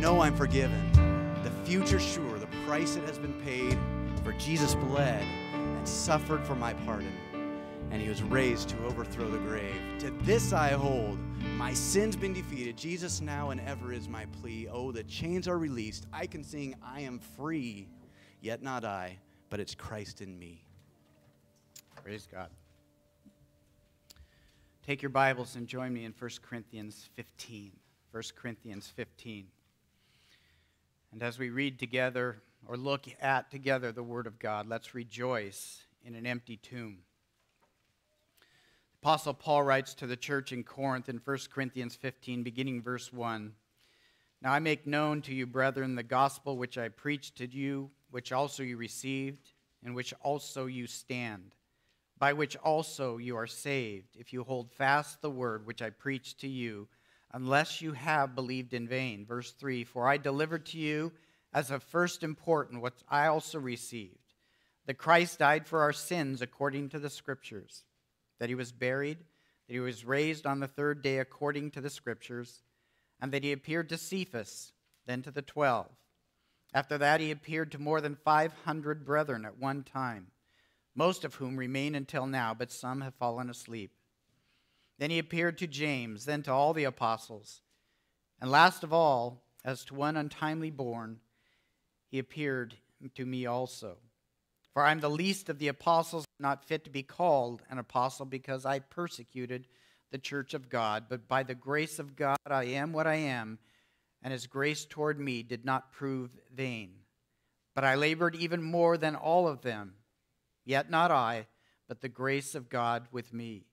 know I'm forgiven. The future sure, the price that has been paid, for Jesus bled and suffered for my pardon, and he was raised to overthrow the grave. To this I hold. My sin's been defeated. Jesus now and ever is my plea. Oh, the chains are released. I can sing, I am free. Yet not I, but it's Christ in me. Praise God. Take your Bibles and join me in 1 Corinthians 15. 1 Corinthians 15. And as we read together or look at together the Word of God, let's rejoice in an empty tomb. The Apostle Paul writes to the church in Corinth in 1 Corinthians 15, beginning verse 1. Now I make known to you, brethren, the gospel which I preached to you, which also you received, in which also you stand by which also you are saved, if you hold fast the word which I preached to you, unless you have believed in vain. Verse 3 For I delivered to you as of first important what I also received that Christ died for our sins according to the Scriptures, that he was buried, that he was raised on the third day according to the Scriptures, and that he appeared to Cephas, then to the twelve. After that, he appeared to more than 500 brethren at one time most of whom remain until now, but some have fallen asleep. Then he appeared to James, then to all the apostles. And last of all, as to one untimely born, he appeared to me also. For I am the least of the apostles, not fit to be called an apostle, because I persecuted the church of God. But by the grace of God, I am what I am, and his grace toward me did not prove vain. But I labored even more than all of them Yet not I, but the grace of God with me.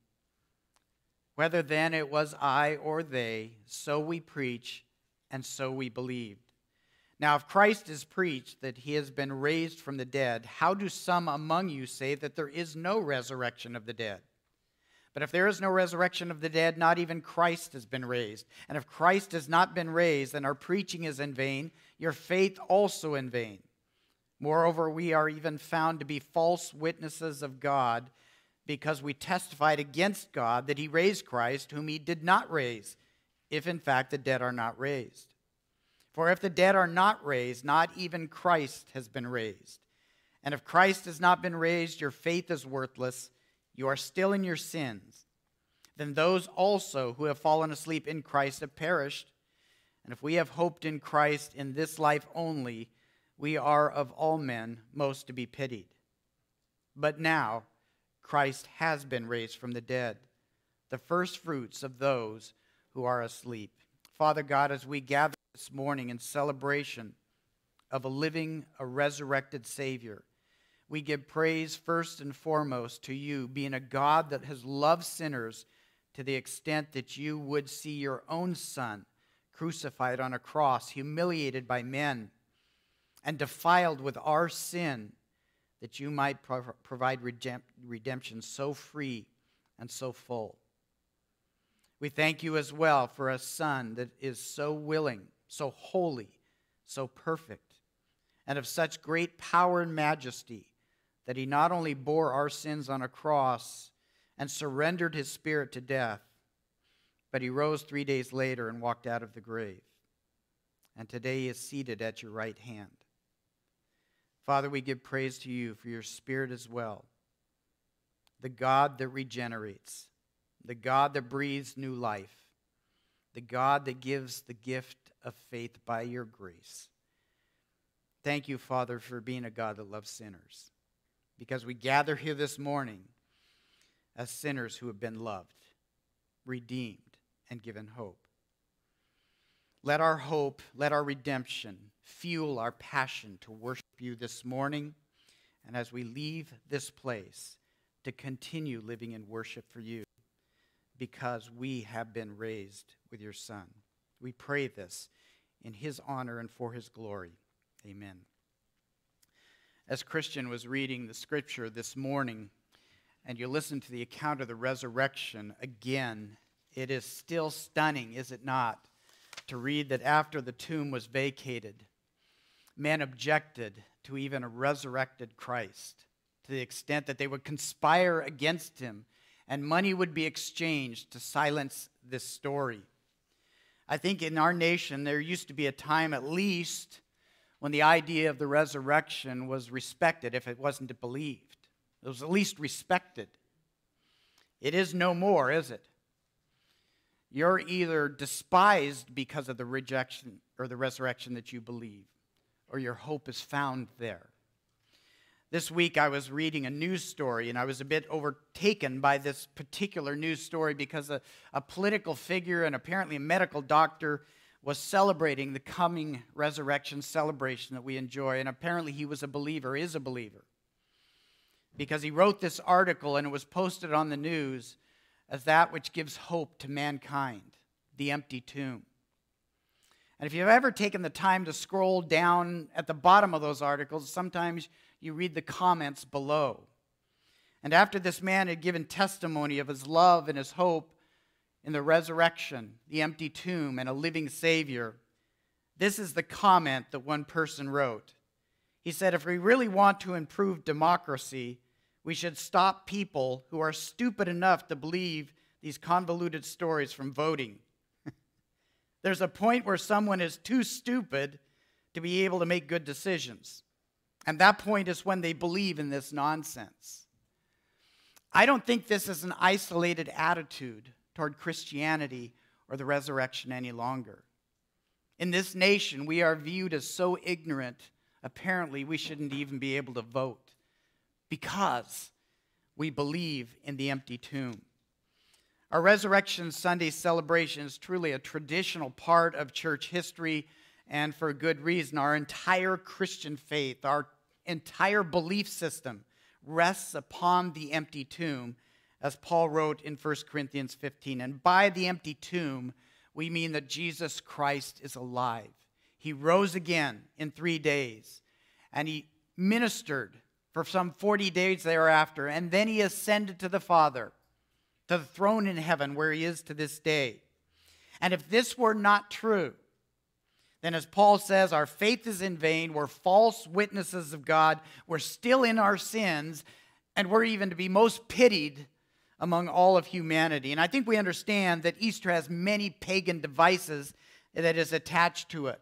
Whether then it was I or they, so we preach, and so we believed. Now, if Christ is preached that he has been raised from the dead, how do some among you say that there is no resurrection of the dead? But if there is no resurrection of the dead, not even Christ has been raised. And if Christ has not been raised, then our preaching is in vain, your faith also in vain. Moreover, we are even found to be false witnesses of God because we testified against God that he raised Christ, whom he did not raise, if in fact the dead are not raised. For if the dead are not raised, not even Christ has been raised. And if Christ has not been raised, your faith is worthless. You are still in your sins. Then those also who have fallen asleep in Christ have perished. And if we have hoped in Christ in this life only, we are of all men most to be pitied. But now Christ has been raised from the dead, the first fruits of those who are asleep. Father God, as we gather this morning in celebration of a living, a resurrected Savior, we give praise first and foremost to you, being a God that has loved sinners to the extent that you would see your own Son crucified on a cross, humiliated by men and defiled with our sin, that you might pro- provide redemption so free and so full. We thank you as well for a Son that is so willing, so holy, so perfect, and of such great power and majesty that he not only bore our sins on a cross and surrendered his spirit to death, but he rose three days later and walked out of the grave. And today he is seated at your right hand. Father, we give praise to you for your Spirit as well. The God that regenerates, the God that breathes new life, the God that gives the gift of faith by your grace. Thank you, Father, for being a God that loves sinners. Because we gather here this morning as sinners who have been loved, redeemed, and given hope. Let our hope, let our redemption fuel our passion to worship you this morning. And as we leave this place, to continue living in worship for you because we have been raised with your Son. We pray this in his honor and for his glory. Amen. As Christian was reading the scripture this morning, and you listen to the account of the resurrection again, it is still stunning, is it not, to read that after the tomb was vacated, men objected to even a resurrected Christ to the extent that they would conspire against him and money would be exchanged to silence this story. I think in our nation, there used to be a time at least when the idea of the resurrection was respected if it wasn't believed. It was at least respected. It is no more, is it? You're either despised because of the rejection or the resurrection that you believe, or your hope is found there. This week I was reading a news story and I was a bit overtaken by this particular news story because a, a, political figure and apparently a medical doctor was celebrating the coming resurrection celebration that we enjoy. And apparently he was a believer, is a believer. Because he wrote this article and it was posted on the news as that which gives hope to mankind the empty tomb. And if you've ever taken the time to scroll down at the bottom of those articles, sometimes you read the comments below. And after this man had given testimony of his love and his hope in the resurrection, the empty tomb, and a living Savior, this is the comment that one person wrote. He said, If we really want to improve democracy, we should stop people who are stupid enough to believe these convoluted stories from voting. There's a point where someone is too stupid to be able to make good decisions. And that point is when they believe in this nonsense. I don't think this is an isolated attitude toward Christianity or the resurrection any longer. In this nation, we are viewed as so ignorant, apparently, we shouldn't even be able to vote because we believe in the empty tomb. Our Resurrection Sunday celebration is truly a traditional part of church history and for good reason. Our entire Christian faith, our entire belief system rests upon the empty tomb, as Paul wrote in 1 Corinthians 15. And by the empty tomb, we mean that Jesus Christ is alive. He rose again in three days, and he ministered for some 40 days thereafter, and then he ascended to the Father, to the throne in heaven where he is to this day. And if this were not true, then as Paul says, our faith is in vain. We're false witnesses of God. We're still in our sins, and we're even to be most pitied among all of humanity. And I think we understand that Easter has many pagan devices that is attached to it.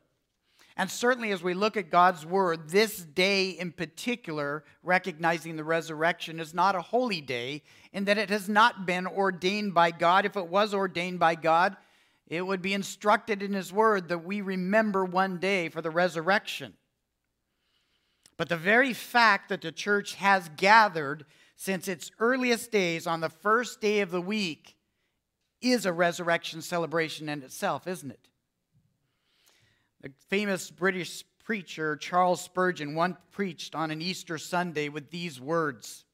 And certainly, as we look at God's word, this day in particular, recognizing the resurrection, is not a holy day in that it has not been ordained by God. If it was ordained by God, it would be instructed in His Word that we remember one day for the resurrection. But the very fact that the church has gathered since its earliest days on the first day of the week is a resurrection celebration in itself, isn't it? The famous British preacher Charles Spurgeon once preached on an Easter Sunday with these words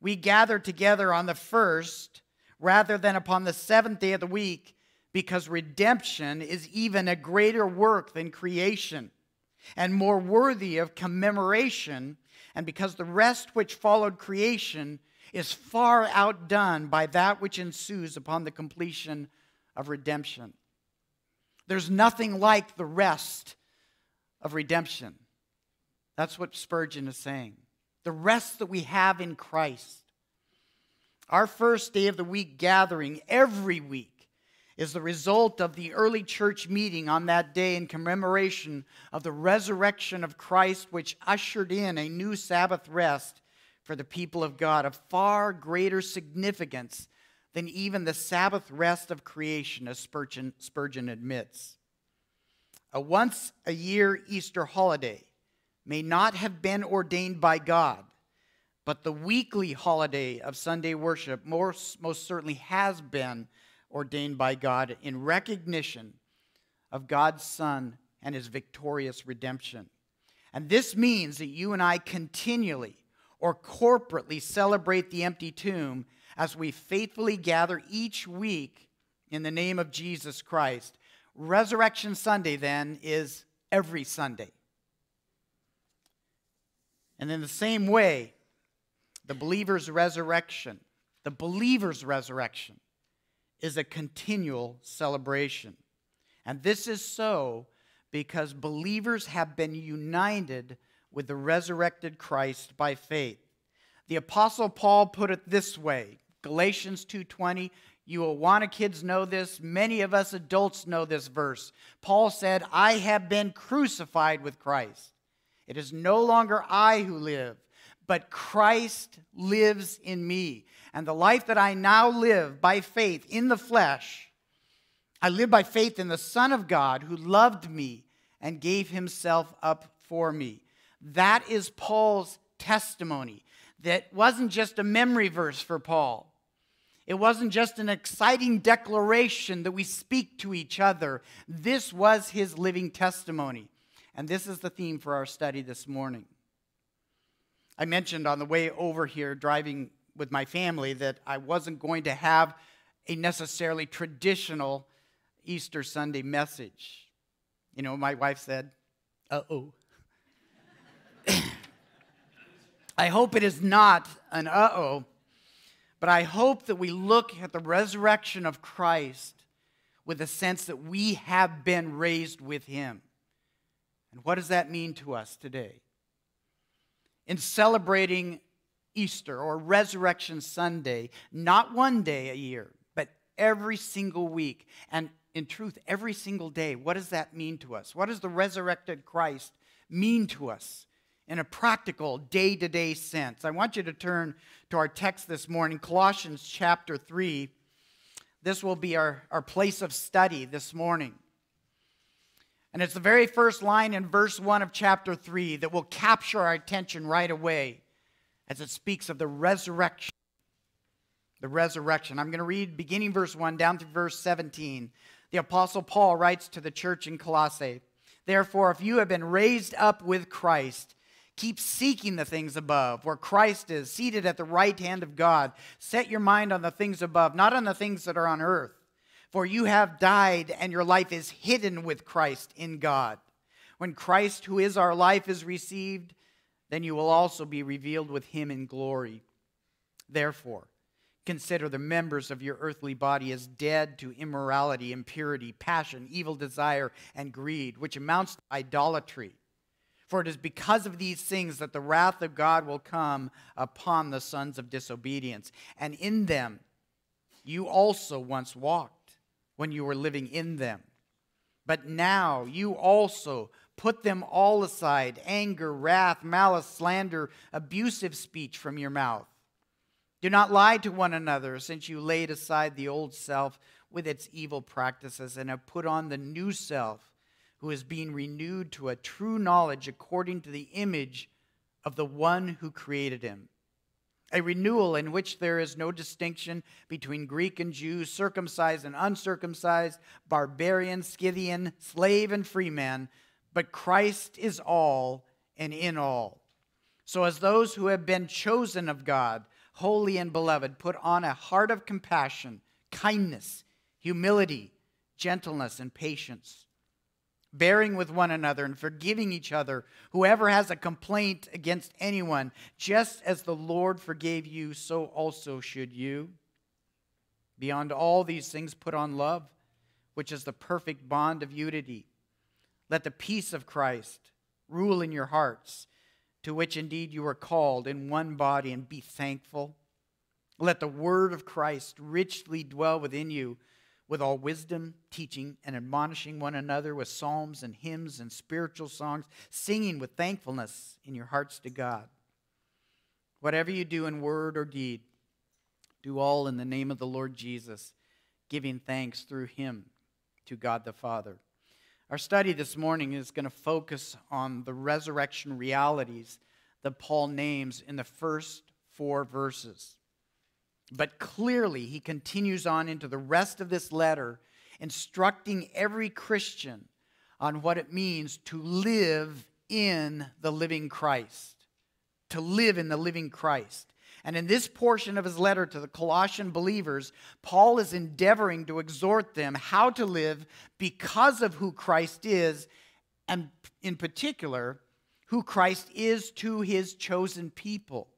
We gather together on the first rather than upon the seventh day of the week because redemption is even a greater work than creation and more worthy of commemoration, and because the rest which followed creation is far outdone by that which ensues upon the completion of redemption. There's nothing like the rest of redemption. That's what Spurgeon is saying. The rest that we have in Christ. Our first day of the week gathering every week is the result of the early church meeting on that day in commemoration of the resurrection of Christ, which ushered in a new Sabbath rest for the people of God of far greater significance than even the Sabbath rest of creation, as Spurgeon, Spurgeon admits. A once a year Easter holiday may not have been ordained by God, but the weekly holiday of Sunday worship most, most certainly has been ordained by God in recognition of God's Son and his victorious redemption. And this means that you and I continually or corporately celebrate the empty tomb as we faithfully gather each week in the name of Jesus Christ. Resurrection Sunday, then, is every Sunday. And in the same way, the believer's resurrection, the believer's resurrection, is a continual celebration. And this is so because believers have been united with the resurrected Christ by faith. The apostle Paul put it this way, Galatians 2:20, You Awana kids know this. Many of us adults know this verse. Paul said, I have been crucified with Christ. It is no longer I who live, but Christ lives in me. And the life that I now live by faith in the flesh, I live by faith in the Son of God who loved me and gave himself up for me. That is Paul's testimony. That wasn't just a memory verse for Paul. It wasn't just an exciting declaration that we speak to each other. This was his living testimony. And this is the theme for our study this morning. I mentioned on the way over here, driving with my family, that I wasn't going to have a necessarily traditional Easter Sunday message. You know, my wife said, uh oh. I hope it is not an uh oh, but I hope that we look at the resurrection of Christ with a sense that we have been raised with him. And what does that mean to us today? In celebrating Easter or Resurrection Sunday, not one day a year, but every single week, and in truth, every single day, what does that mean to us? What does the resurrected Christ mean to us in a practical, day to day sense? I want you to turn to our text this morning, Colossians chapter 3. This will be our, our place of study this morning. And it's the very first line in verse 1 of chapter 3 that will capture our attention right away as it speaks of the resurrection. The resurrection. I'm going to read beginning verse 1 down to verse 17. The Apostle Paul writes to the church in Colossae Therefore, if you have been raised up with Christ, keep seeking the things above, where Christ is, seated at the right hand of God. Set your mind on the things above, not on the things that are on earth. For you have died, and your life is hidden with Christ in God. When Christ, who is our life, is received, then you will also be revealed with him in glory. Therefore, consider the members of your earthly body as dead to immorality, impurity, passion, evil desire, and greed, which amounts to idolatry. For it is because of these things that the wrath of God will come upon the sons of disobedience. And in them you also once walked when you were living in them. But now you also put them all aside anger, wrath, malice, slander, abusive speech from your mouth. Do not lie to one another, since you laid aside the old self with its evil practices and have put on the new self, who is being renewed to a true knowledge according to the image of the one who created him a renewal in which there is no distinction between Greek and Jew, circumcised and uncircumcised, barbarian, Scythian, slave and free man, but Christ is all and in all. So, as those who have been chosen of God, holy and beloved, put on a heart of compassion, kindness, humility, gentleness, and patience bearing with one another and forgiving each other. Whoever has a complaint against anyone, just as the Lord forgave you, so also should you. Beyond all these things, put on love, which is the perfect bond of unity. Let the peace of Christ rule in your hearts, to which indeed you are called in one body, and be thankful. Let the word of Christ richly dwell within you with all wisdom, teaching and admonishing one another with psalms and hymns and spiritual songs, singing with thankfulness in your hearts to God. Whatever you do in word or deed, do all in the name of the Lord Jesus, giving thanks through him to God the Father. Our study this morning is going to focus on the resurrection realities that Paul names in the first four verses. But clearly, he continues on into the rest of this letter, instructing every Christian on what it means to live in the living Christ. To live in the living Christ. And in this portion of his letter to the Colossian believers, Paul is endeavoring to exhort them how to live because of who Christ is, and in particular, who Christ is to his chosen people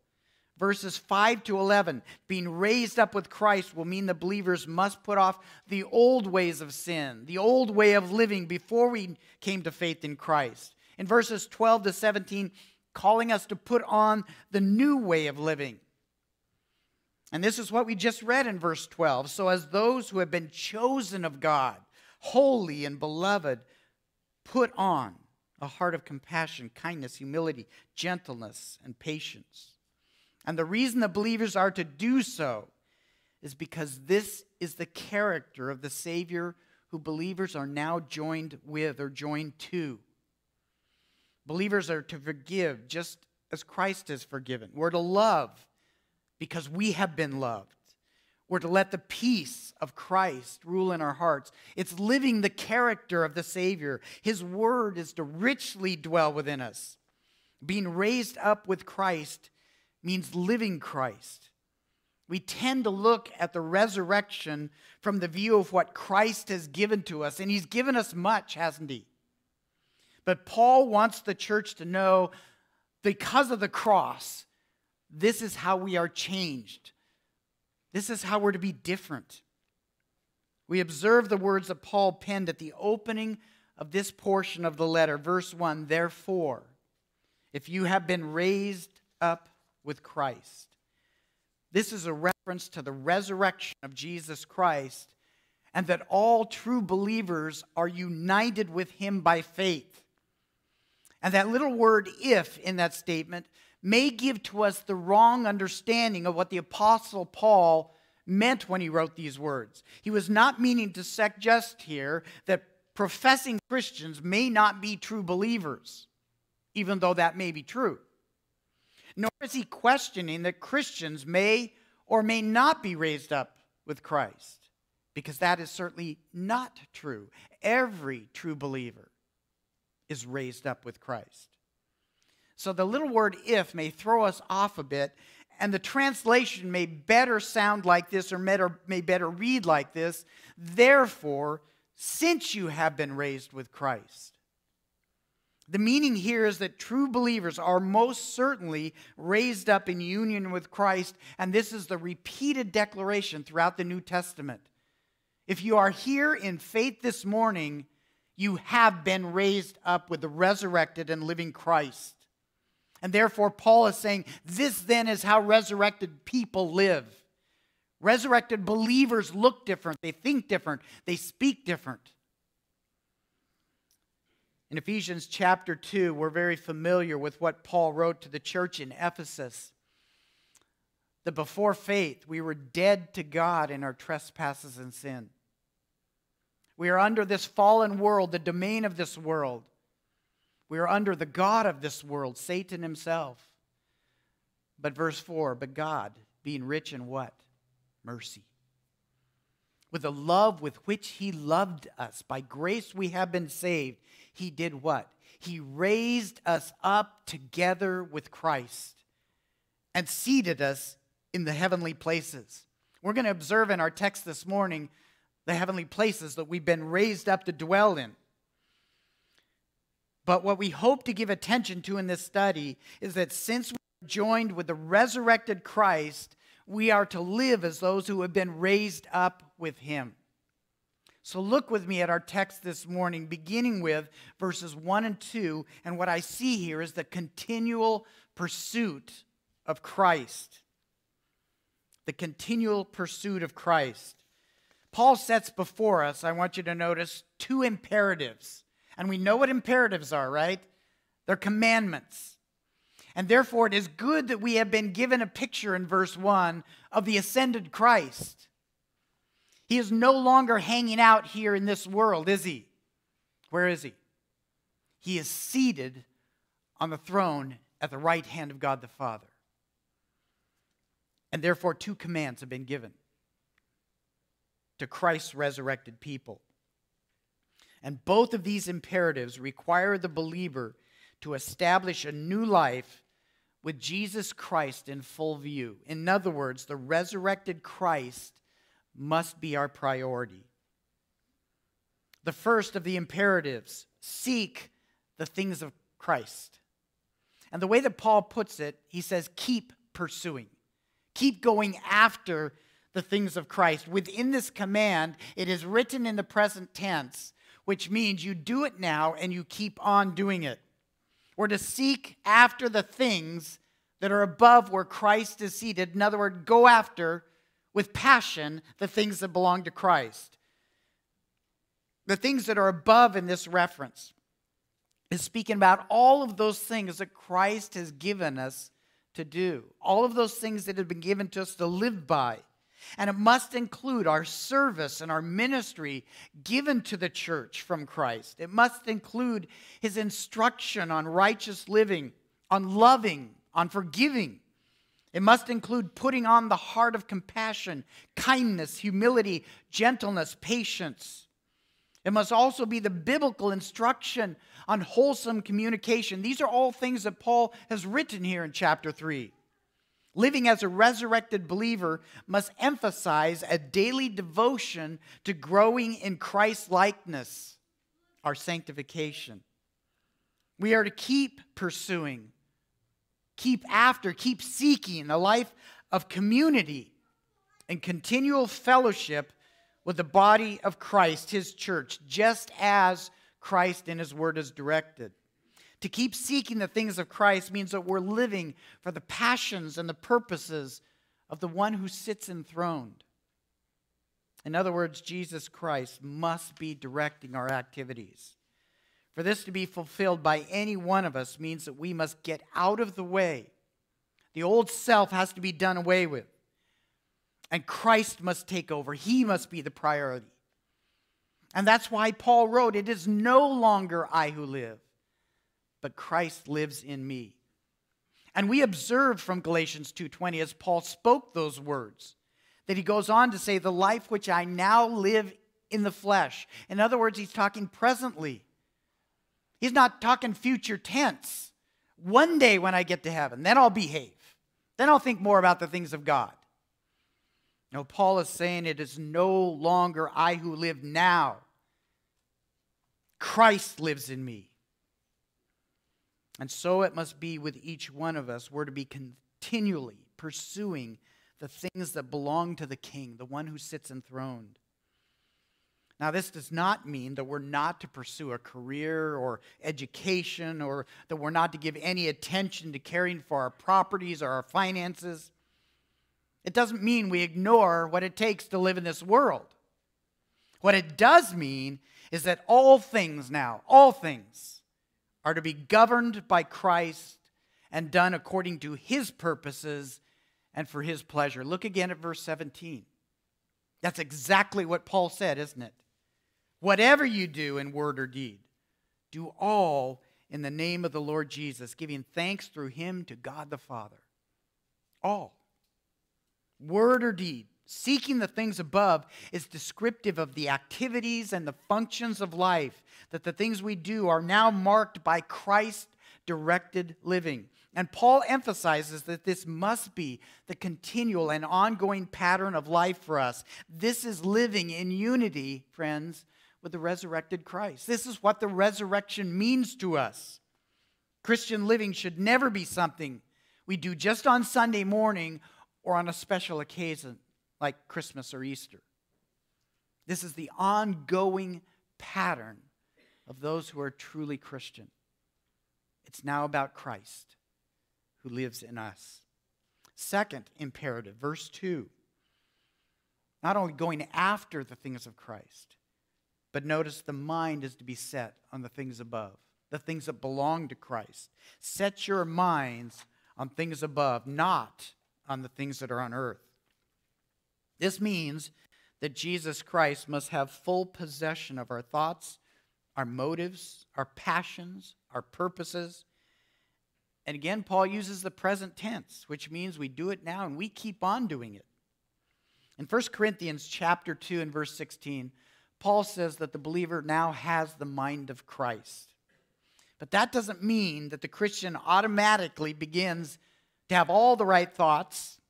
verses 5 to 11, being raised up with Christ will mean the believers must put off the old ways of sin, the old way of living before we came to faith in Christ. In verses 12 to 17, calling us to put on the new way of living. And this is what we just read in verse 12. So, as those who have been chosen of God, holy and beloved, put on a heart of compassion, kindness, humility, gentleness, and patience. And the reason the believers are to do so is because this is the character of the Savior who believers are now joined with or joined to. Believers are to forgive just as Christ has forgiven. We're to love because we have been loved. We're to let the peace of Christ rule in our hearts. It's living the character of the Savior. His word is to richly dwell within us. Being raised up with Christ means living Christ. We tend to look at the resurrection from the view of what Christ has given to us, and He's given us much, hasn't He? But Paul wants the church to know because of the cross, this is how we are changed. This is how we're to be different. We observe the words that Paul penned at the opening of this portion of the letter, verse 1 Therefore, if you have been raised up with Christ, this is a reference to the resurrection of Jesus Christ and that all true believers are united with him by faith. And that little word if in that statement may give to us the wrong understanding of what the Apostle Paul meant when he wrote these words. He was not meaning to suggest here that professing Christians may not be true believers, even though that may be true nor is he questioning that Christians may or may not be raised up with Christ, because that is certainly not true. Every true believer is raised up with Christ. So the little word if may throw us off a bit, and the translation may better sound like this or may better read like this. Therefore, since you have been raised with Christ. The meaning here is that true believers are most certainly raised up in union with Christ, and this is the repeated declaration throughout the New Testament. If you are here in faith this morning, you have been raised up with the resurrected and living Christ. And therefore, Paul is saying, this then is how resurrected people live. Resurrected believers look different, they think different, they speak different. In Ephesians chapter 2, we're very familiar with what Paul wrote to the church in Ephesus. That before faith, we were dead to God in our trespasses and sin. We are under this fallen world, the domain of this world. We are under the God of this world, Satan himself. But verse 4 But God, being rich in what? Mercy. With the love with which he loved us, by grace we have been saved he did what? He raised us up together with Christ and seated us in the heavenly places. We're going to observe in our text this morning the heavenly places that we've been raised up to dwell in. But what we hope to give attention to in this study is that since we're joined with the resurrected Christ, we are to live as those who have been raised up with him. So look with me at our text this morning, beginning with verses 1 and 2. And what I see here is the continual pursuit of Christ. The continual pursuit of Christ. Paul sets before us, I want you to notice, two imperatives. And we know what imperatives are, right? They're commandments. And therefore, it is good that we have been given a picture in verse 1 of the ascended Christ. He is no longer hanging out here in this world, is he? Where is he? He is seated on the throne at the right hand of God the Father. And therefore, two commands have been given to Christ's resurrected people. And both of these imperatives require the believer to establish a new life with Jesus Christ in full view. In other words, the resurrected Christ must be our priority. The first of the imperatives seek the things of Christ. And the way that Paul puts it, he says, keep pursuing, keep going after the things of Christ. Within this command, it is written in the present tense, which means you do it now and you keep on doing it. We're to seek after the things that are above where Christ is seated. In other words, go after with passion the things that belong to Christ. The things that are above in this reference is speaking about all of those things that Christ has given us to do, all of those things that have been given to us to live by. And it must include our service and our ministry given to the church from Christ. It must include his instruction on righteous living, on loving, on forgiving. It must include putting on the heart of compassion, kindness, humility, gentleness, patience. It must also be the biblical instruction on wholesome communication. These are all things that Paul has written here in chapter 3. Living as a resurrected believer must emphasize a daily devotion to growing in Christ likeness, our sanctification. We are to keep pursuing, keep after, keep seeking a life of community and continual fellowship with the body of Christ, his church, just as Christ in his word is directed. To keep seeking the things of Christ means that we're living for the passions and the purposes of the one who sits enthroned. In other words, Jesus Christ must be directing our activities. For this to be fulfilled by any one of us means that we must get out of the way. The old self has to be done away with. And Christ must take over, He must be the priority. And that's why Paul wrote, It is no longer I who live but Christ lives in me. And we observe from Galatians 2:20 as Paul spoke those words that he goes on to say the life which I now live in the flesh. In other words, he's talking presently. He's not talking future tense. One day when I get to heaven, then I'll behave. Then I'll think more about the things of God. No, Paul is saying it is no longer I who live now. Christ lives in me. And so it must be with each one of us. We're to be continually pursuing the things that belong to the king, the one who sits enthroned. Now, this does not mean that we're not to pursue a career or education or that we're not to give any attention to caring for our properties or our finances. It doesn't mean we ignore what it takes to live in this world. What it does mean is that all things now, all things, are to be governed by Christ and done according to his purposes and for his pleasure. Look again at verse 17. That's exactly what Paul said, isn't it? Whatever you do in word or deed, do all in the name of the Lord Jesus, giving thanks through him to God the Father. All. Word or deed. Seeking the things above is descriptive of the activities and the functions of life, that the things we do are now marked by Christ directed living. And Paul emphasizes that this must be the continual and ongoing pattern of life for us. This is living in unity, friends, with the resurrected Christ. This is what the resurrection means to us. Christian living should never be something we do just on Sunday morning or on a special occasion like Christmas or Easter. This is the ongoing pattern of those who are truly Christian. It's now about Christ who lives in us. Second imperative, verse 2. Not only going after the things of Christ, but notice the mind is to be set on the things above, the things that belong to Christ. Set your minds on things above, not on the things that are on earth. This means that Jesus Christ must have full possession of our thoughts, our motives, our passions, our purposes. And again, Paul uses the present tense, which means we do it now and we keep on doing it. In 1 Corinthians chapter 2 and verse 16, Paul says that the believer now has the mind of Christ. But that doesn't mean that the Christian automatically begins to have all the right thoughts,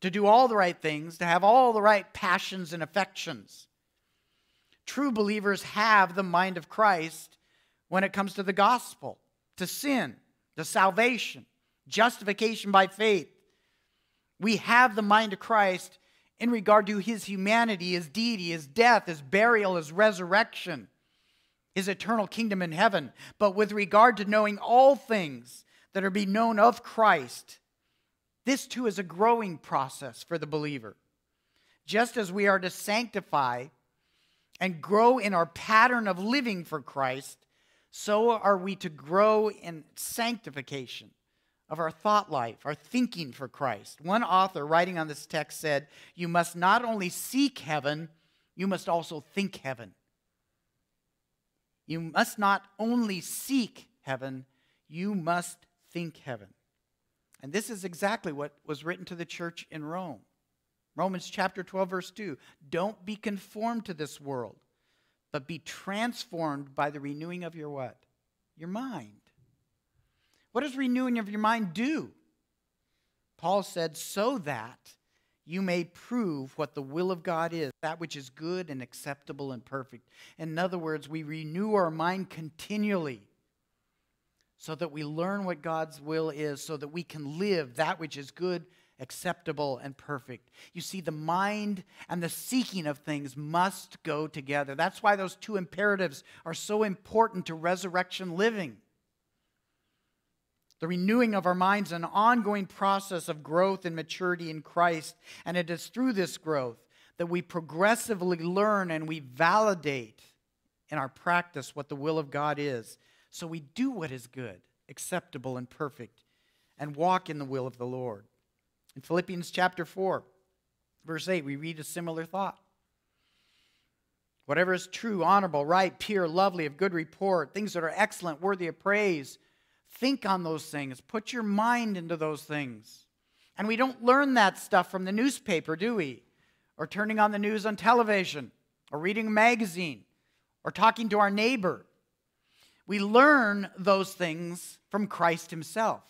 to do all the right things, to have all the right passions and affections. True believers have the mind of Christ when it comes to the gospel, to sin, to salvation, justification by faith. We have the mind of Christ in regard to his humanity, his deity, his death, his burial, his resurrection, his eternal kingdom in heaven. But with regard to knowing all things that are being known of Christ, this too is a growing process for the believer. Just as we are to sanctify and grow in our pattern of living for Christ, so are we to grow in sanctification of our thought life, our thinking for Christ. One author writing on this text said, You must not only seek heaven, you must also think heaven. You must not only seek heaven, you must think heaven. And this is exactly what was written to the church in Rome. Romans chapter 12, verse 2. Don't be conformed to this world, but be transformed by the renewing of your what? Your mind. What does renewing of your mind do? Paul said, so that you may prove what the will of God is, that which is good and acceptable and perfect. In other words, we renew our mind continually so that we learn what God's will is, so that we can live that which is good, acceptable, and perfect. You see, the mind and the seeking of things must go together. That's why those two imperatives are so important to resurrection living. The renewing of our minds an ongoing process of growth and maturity in Christ, and it is through this growth that we progressively learn and we validate in our practice what the will of God is. So we do what is good, acceptable, and perfect, and walk in the will of the Lord. In Philippians chapter 4, verse 8, we read a similar thought. Whatever is true, honorable, right, pure, lovely, of good report, things that are excellent, worthy of praise, think on those things. Put your mind into those things. And we don't learn that stuff from the newspaper, do we? Or turning on the news on television, or reading a magazine, or talking to our neighbor. We learn those things from Christ Himself.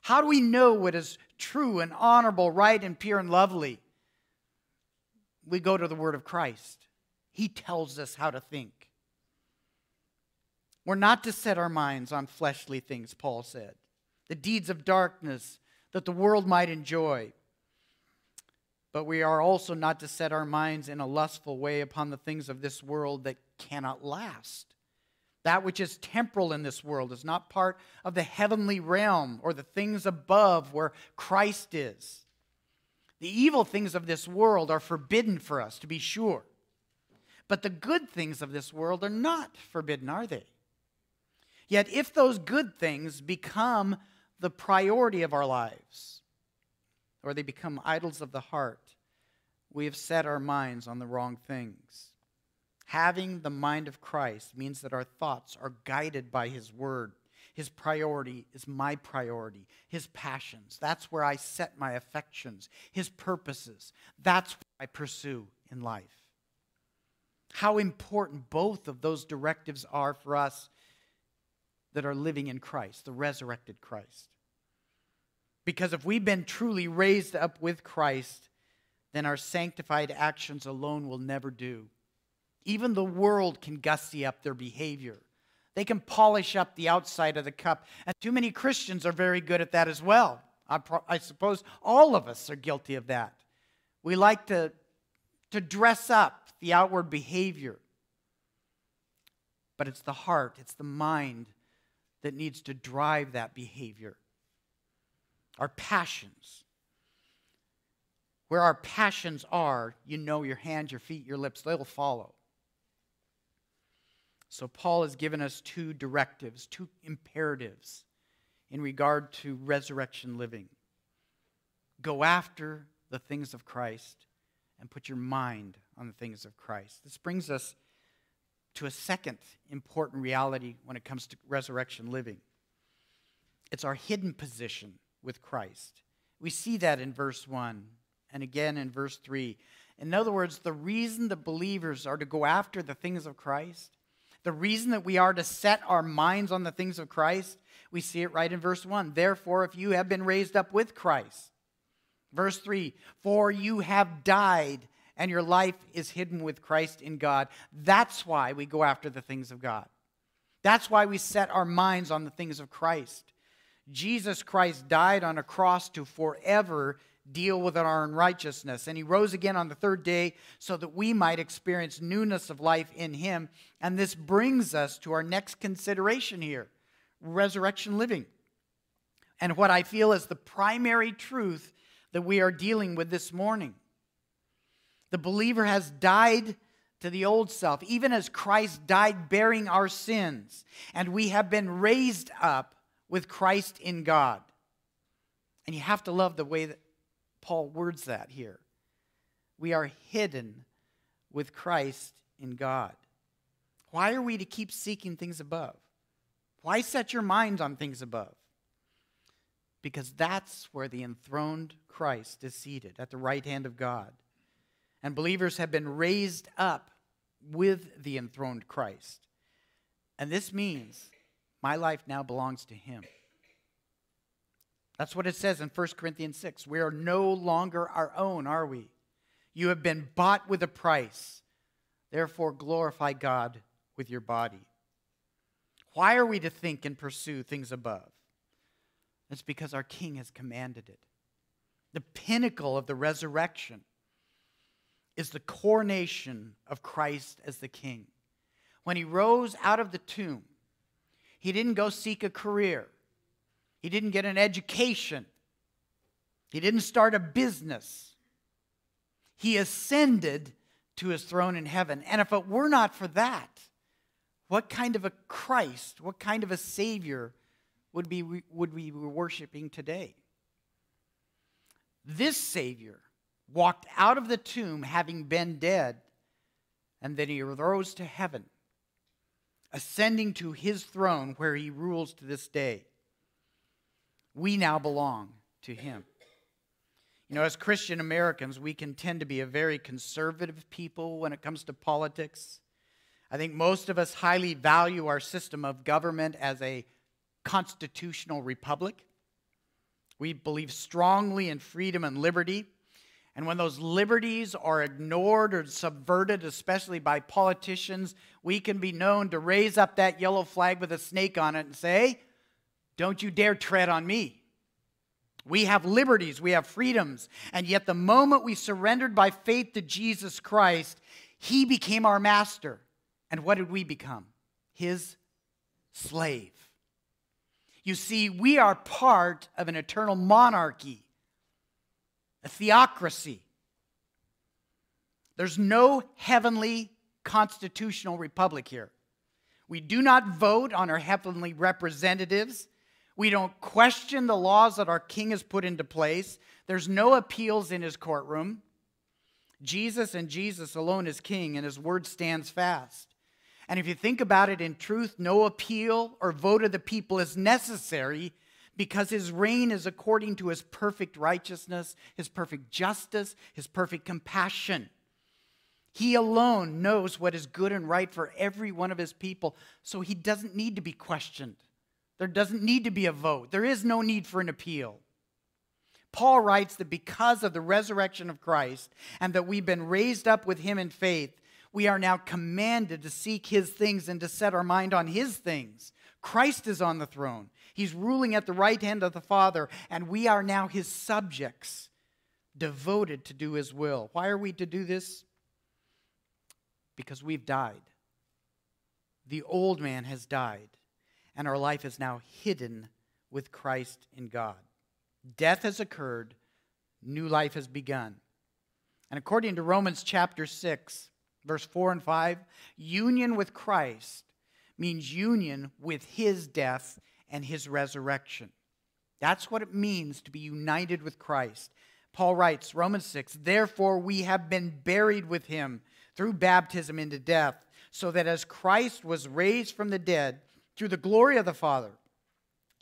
How do we know what is true and honorable, right and pure and lovely? We go to the Word of Christ. He tells us how to think. We're not to set our minds on fleshly things, Paul said, the deeds of darkness that the world might enjoy. But we are also not to set our minds in a lustful way upon the things of this world that cannot last. That which is temporal in this world is not part of the heavenly realm or the things above where Christ is. The evil things of this world are forbidden for us, to be sure. But the good things of this world are not forbidden, are they? Yet, if those good things become the priority of our lives, or they become idols of the heart, we have set our minds on the wrong things. Having the mind of Christ means that our thoughts are guided by His Word. His priority is my priority. His passions, that's where I set my affections. His purposes, that's what I pursue in life. How important both of those directives are for us that are living in Christ, the resurrected Christ. Because if we've been truly raised up with Christ, then our sanctified actions alone will never do. Even the world can gussy up their behavior. They can polish up the outside of the cup. And too many Christians are very good at that as well. I, I suppose all of us are guilty of that. We like to, to dress up the outward behavior. But it's the heart, it's the mind that needs to drive that behavior. Our passions. Where our passions are, you know your hands, your feet, your lips, they'll follow. So, Paul has given us two directives, two imperatives in regard to resurrection living. Go after the things of Christ and put your mind on the things of Christ. This brings us to a second important reality when it comes to resurrection living it's our hidden position with Christ. We see that in verse 1 and again in verse 3. In other words, the reason the believers are to go after the things of Christ the reason that we are to set our minds on the things of Christ, we see it right in verse 1. Therefore, if you have been raised up with Christ. Verse 3 For you have died, and your life is hidden with Christ in God. That's why we go after the things of God. That's why we set our minds on the things of Christ. Jesus Christ died on a cross to forever deal with our unrighteousness. And he rose again on the third day so that we might experience newness of life in him. And this brings us to our next consideration here resurrection living. and what I feel is the primary truth that we are dealing with this morning. The believer has died to the old self, even as Christ died bearing our sins, and we have been raised up with Christ in God. And you have to love the way that Paul words that here. We are hidden with Christ in God. Why are we to keep seeking things above? Why set your mind on things above? Because that's where the enthroned Christ is seated, at the right hand of God. And believers have been raised up with the enthroned Christ. And this means my life now belongs to him. That's what it says in 1 Corinthians 6. We are no longer our own, are we? You have been bought with a price. Therefore, glorify God with your body. Why are we to think and pursue things above? It's because our King has commanded it. The pinnacle of the resurrection is the coronation of Christ as the King. When he rose out of the tomb, he didn't go seek a career, he didn't get an education, he didn't start a business. He ascended to his throne in heaven. And if it were not for that, what kind of a Christ, what kind of a Savior would, be, would we be worshiping today? This Savior walked out of the tomb having been dead, and then he rose to heaven, ascending to his throne where he rules to this day. We now belong to him. You know, as Christian Americans, we can tend to be a very conservative people when it comes to politics. I think most of us highly value our system of government as a constitutional republic. We believe strongly in freedom and liberty. And when those liberties are ignored or subverted, especially by politicians, we can be known to raise up that yellow flag with a snake on it and say, Don't you dare tread on me. We have liberties, we have freedoms. And yet, the moment we surrendered by faith to Jesus Christ, He became our master. And what did we become? His slave. You see, we are part of an eternal monarchy a theocracy. There's no heavenly constitutional republic here. We do not vote on our heavenly representatives. We don't question the laws that our king has put into place. There's no appeals in his courtroom. Jesus and Jesus alone is king, and his word stands fast. And if you think about it in truth, no appeal or vote of the people is necessary because his reign is according to his perfect righteousness, his perfect justice, his perfect compassion. He alone knows what is good and right for every one of his people, so he doesn't need to be questioned. There doesn't need to be a vote. There is no need for an appeal. Paul writes that because of the resurrection of Christ and that we've been raised up with him in faith, we are now commanded to seek his things and to set our mind on his things. Christ is on the throne. He's ruling at the right hand of the Father, and we are now his subjects, devoted to do his will. Why are we to do this? Because we've died. The old man has died, and our life is now hidden with Christ in God. Death has occurred, new life has begun. And according to Romans chapter 6, verse 4 and 5, union with Christ means union with his death and his resurrection. That's what it means to be united with Christ. Paul writes, Romans 6, therefore we have been buried with him through baptism into death, so that as Christ was raised from the dead through the glory of the Father,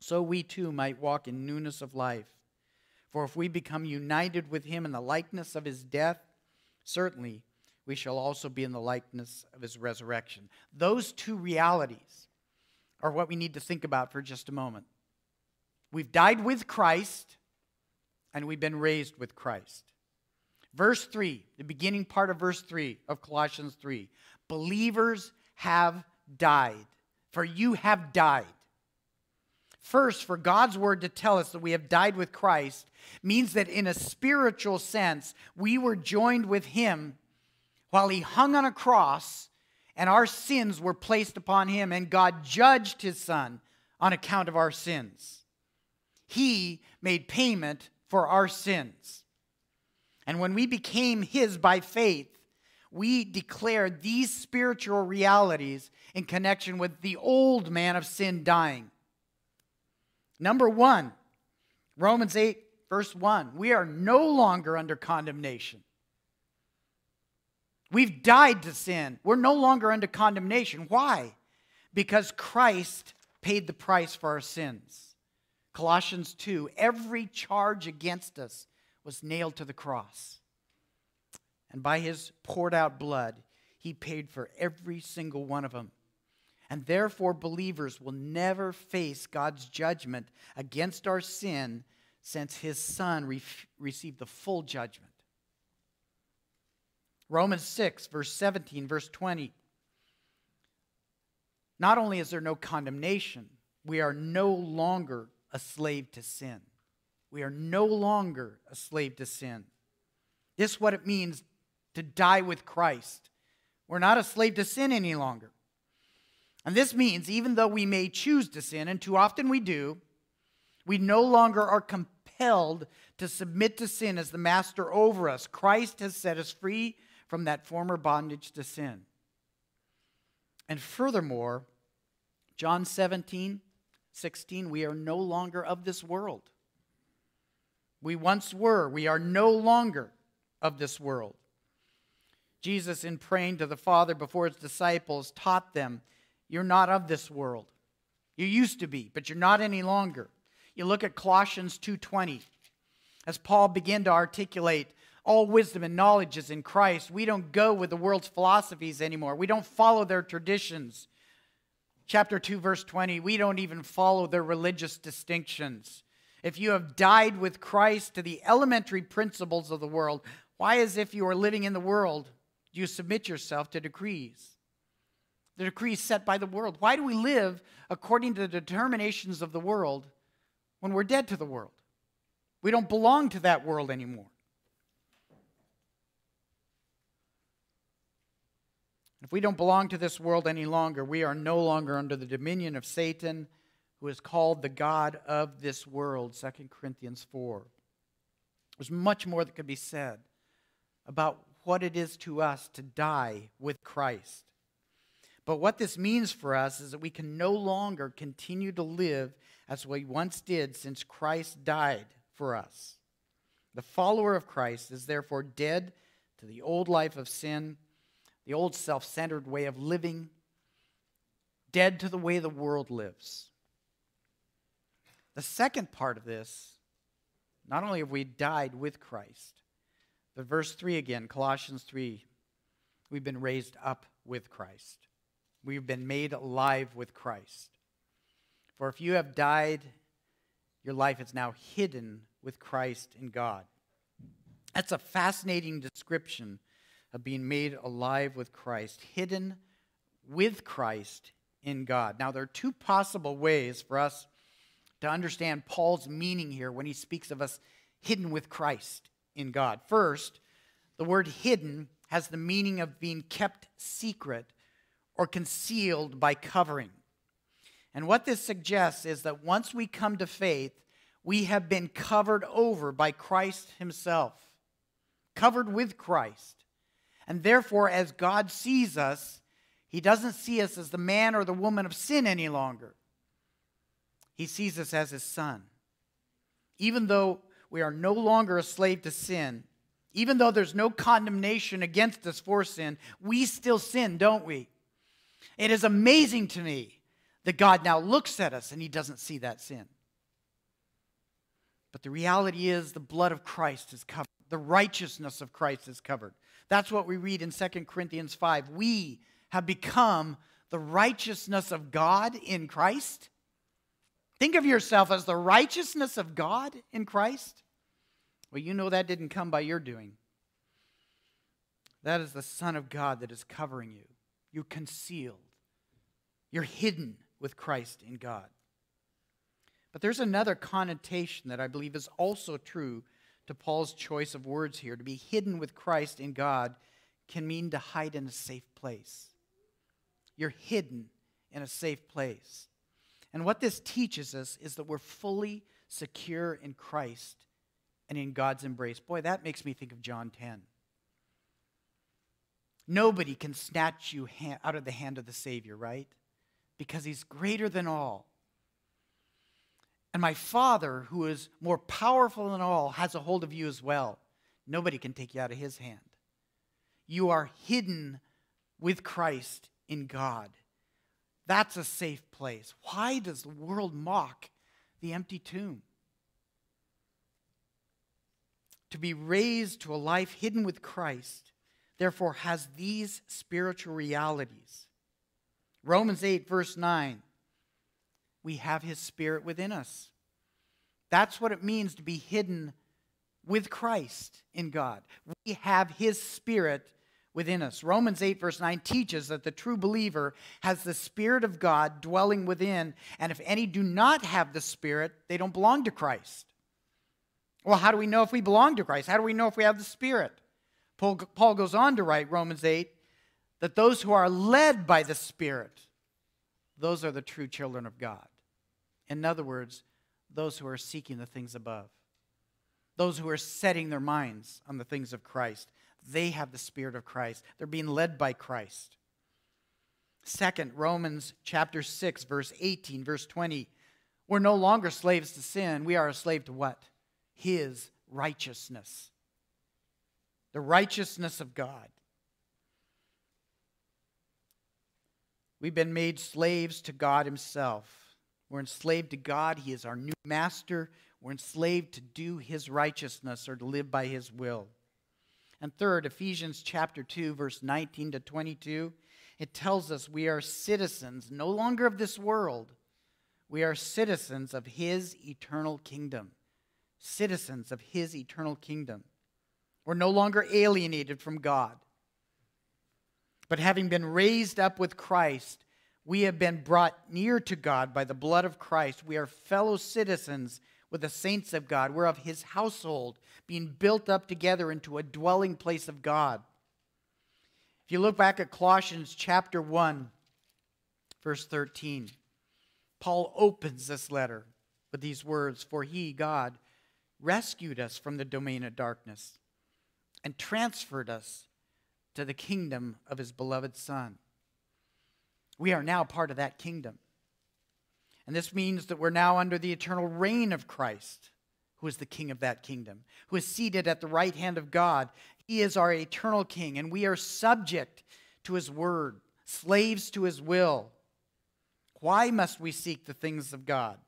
so we too might walk in newness of life. For if we become united with him in the likeness of his death, certainly we shall also be in the likeness of his resurrection. Those two realities are what we need to think about for just a moment. We've died with Christ, and we've been raised with Christ. Verse 3, the beginning part of verse 3 of Colossians 3 believers have died, for you have died. First, for God's word to tell us that we have died with Christ means that in a spiritual sense, we were joined with Him while He hung on a cross and our sins were placed upon him, and God judged his son on account of our sins. He made payment for our sins. And when we became His by faith, we declared these spiritual realities in connection with the old man of sin dying. Number one, Romans 8, verse 1, we are no longer under condemnation. We've died to sin. We're no longer under condemnation. Why? Because Christ paid the price for our sins. Colossians 2 every charge against us was nailed to the cross. And by his poured out blood, he paid for every single one of them. And therefore, believers will never face God's judgment against our sin since his son re- received the full judgment. Romans 6, verse 17, verse 20. Not only is there no condemnation, we are no longer a slave to sin. We are no longer a slave to sin. This is what it means to die with Christ. We're not a slave to sin any longer. And this means, even though we may choose to sin, and too often we do, we no longer are compelled to submit to sin as the master over us. Christ has set us free from that former bondage to sin. And furthermore, John 17, 16, we are no longer of this world. We once were, we are no longer of this world. Jesus, in praying to the Father before his disciples, taught them, You're not of this world. You used to be, but you're not any longer. You look at Colossians 2:20. As Paul began to articulate all wisdom and knowledge is in Christ. We don't go with the world's philosophies anymore. We don't follow their traditions. Chapter 2, verse 20, we don't even follow their religious distinctions. If you have died with Christ to the elementary principles of the world, why, as if you are living in the world, do you submit yourself to decrees? The decrees set by the world. Why do we live according to the determinations of the world when we're dead to the world? We don't belong to that world anymore. If we don't belong to this world any longer, we are no longer under the dominion of Satan, who is called the God of this world, 2 Corinthians 4. There's much more that could be said about what it is to us to die with Christ. But what this means for us is that we can no longer continue to live as we once did since Christ died for us. The follower of Christ is therefore dead to the old life of sin the old self centered way of living, dead to the way the world lives. The second part of this, not only have we died with Christ, but verse 3 again, Colossians 3, we've been raised up with Christ. We've been made alive with Christ. For if you have died, your life is now hidden with Christ in God. That's a fascinating description of being made alive with Christ, hidden with Christ in God. Now, there are two possible ways for us to understand Paul's meaning here when he speaks of us hidden with Christ in God. First, the word hidden has the meaning of being kept secret or concealed by covering. And what this suggests is that once we come to faith, we have been covered over by Christ Himself, covered with Christ. And therefore, as God sees us, He doesn't see us as the man or the woman of sin any longer. He sees us as His Son. Even though we are no longer a slave to sin, even though there's no condemnation against us for sin, we still sin, don't we? It is amazing to me that God now looks at us and He doesn't see that sin. But the reality is, the blood of Christ is covered, the righteousness of Christ is covered. That's what we read in 2 Corinthians 5. We have become the righteousness of God in Christ. Think of yourself as the righteousness of God in Christ. Well, you know that didn't come by your doing. That is the Son of God that is covering you. You're concealed, you're hidden with Christ in God. But there's another connotation that I believe is also true to Paul's choice of words here. To be hidden with Christ in God can mean to hide in a safe place. You're hidden in a safe place. And what this teaches us is that we're fully secure in Christ and in God's embrace. Boy, that makes me think of John 10. Nobody can snatch you out of the hand of the Savior, right? Because he's greater than all. And my Father, who is more powerful than all, has a hold of you as well. Nobody can take you out of his hand. You are hidden with Christ in God. That's a safe place. Why does the world mock the empty tomb? To be raised to a life hidden with Christ, therefore, has these spiritual realities. Romans 8, verse 9 we have his spirit within us. That's what it means to be hidden with Christ in God. We have his spirit within us. Romans 8, verse 9 teaches that the true believer has the Spirit of God dwelling within, and if any do not have the Spirit, they don't belong to Christ. Well, how do we know if we belong to Christ? How do we know if we have the Spirit? Paul, Paul goes on to write, Romans 8, that those who are led by the Spirit, those are the true children of God. In other words, those who are seeking the things above, those who are setting their minds on the things of Christ. They have the Spirit of Christ. They're being led by Christ. Second, Romans chapter 6, verse 18, verse 20. We're no longer slaves to sin. We are a slave to what? His righteousness. The righteousness of God. We've been made slaves to God Himself. We're enslaved to God. He is our new master. We're enslaved to do His righteousness or to live by His will. And third, Ephesians chapter 2, verse 19 to 22, it tells us we are citizens no longer of this world. We are citizens of his eternal kingdom. Citizens of his eternal kingdom. We're no longer alienated from God. But having been raised up with Christ, we have been brought near to God by the blood of Christ. We are fellow citizens with the saints of God. We're of his household, being built up together into a dwelling place of God. If you look back at Colossians chapter 1, verse 13, Paul opens this letter with these words For he, God, rescued us from the domain of darkness and transferred us to the kingdom of his beloved Son. We are now part of that kingdom. And this means that we're now under the eternal reign of Christ, who is the king of that kingdom, who is seated at the right hand of God. He is our eternal king, and we are subject to his word, slaves to his will. Why must we seek the things of God?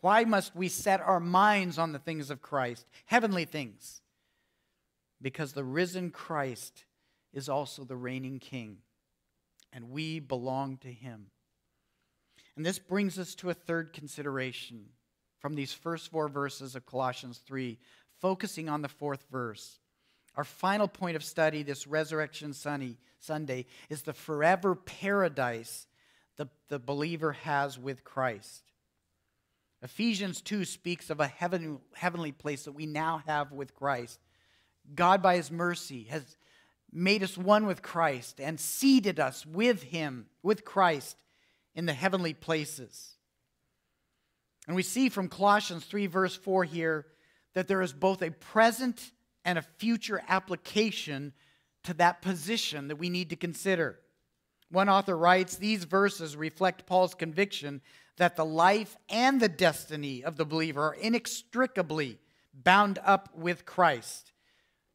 Why must we set our minds on the things of Christ, heavenly things? Because the risen Christ is also the reigning king, and we belong to him. And this brings us to a third consideration from these first four verses of Colossians 3, focusing on the fourth verse. Our final point of study this Resurrection Sunday is the forever paradise the, the believer has with Christ. Ephesians 2 speaks of a heaven, heavenly place that we now have with Christ. God, by his mercy, has made us one with Christ and seated us with him, with Christ, in the heavenly places. And we see from Colossians 3, verse 4 here, that there is both a present and a future application to that position that we need to consider. One author writes These verses reflect Paul's conviction that the life and the destiny of the believer are inextricably bound up with Christ.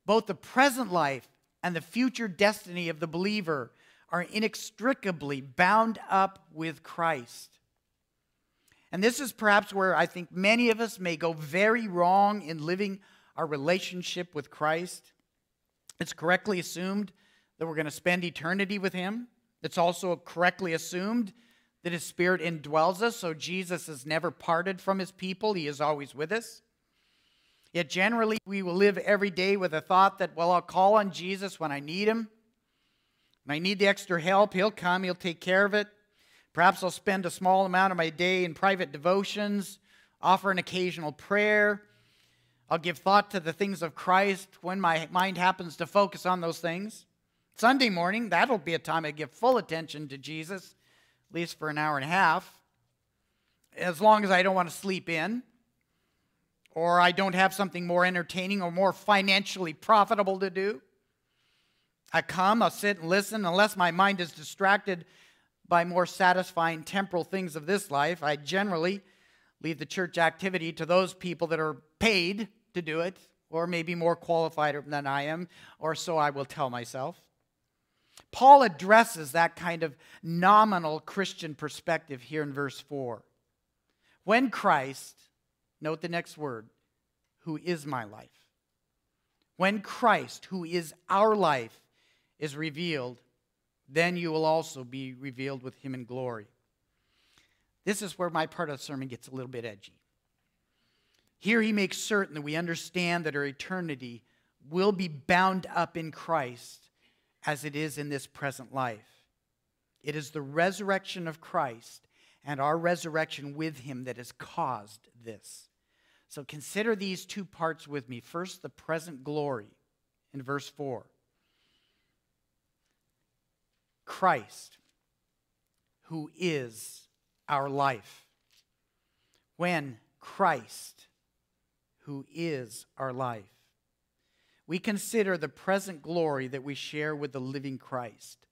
Both the present life and the future destiny of the believer are inextricably bound up with Christ. And this is perhaps where I think many of us may go very wrong in living our relationship with Christ. It's correctly assumed that we're going to spend eternity with Him. It's also correctly assumed that His Spirit indwells us, so Jesus is never parted from His people, He is always with us. Yet generally, we will live every day with a thought that, well, I'll call on Jesus when I need Him. When I need the extra help, He'll come, He'll take care of it. Perhaps I'll spend a small amount of my day in private devotions, offer an occasional prayer. I'll give thought to the things of Christ when my mind happens to focus on those things. Sunday morning, that'll be a time I give full attention to Jesus, at least for an hour and a half, as long as I don't want to sleep in. Or I don't have something more entertaining or more financially profitable to do. I come, I'll sit and listen. Unless my mind is distracted by more satisfying temporal things of this life, I generally leave the church activity to those people that are paid to do it, or maybe more qualified than I am, or so I will tell myself. Paul addresses that kind of nominal Christian perspective here in verse 4. When Christ, note the next word, who is my life, when Christ, who is our life, is revealed, then you will also be revealed with him in glory. This is where my part of the sermon gets a little bit edgy. Here he makes certain that we understand that our eternity will be bound up in Christ as it is in this present life. It is the resurrection of Christ and our resurrection with him that has caused this. So consider these two parts with me. First, the present glory in verse 4. Christ, who is our life. When Christ, who is our life, we consider the present glory that we share with the living Christ.